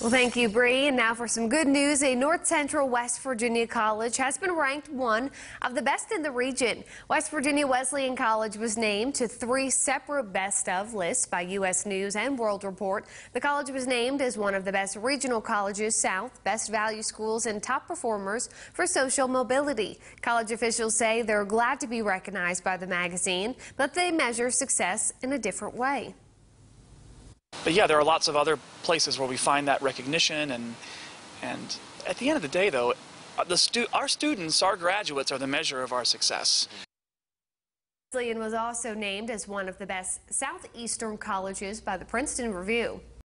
Well, thank you, Bree. And now for some good news. A North Central West Virginia college has been ranked one of the best in the region. West Virginia Wesleyan College was named to three separate best of lists by U.S. News and World Report. The college was named as one of the best regional colleges south, best value schools, and top performers for social mobility. College officials say they're glad to be recognized by the magazine, but they measure success in a different way. But yeah, there are lots of other places where we find that recognition, and and at the end of the day, though, the stu our students, our graduates, are the measure of our success. Wesleyan was also named as one of the best southeastern colleges by the Princeton Review.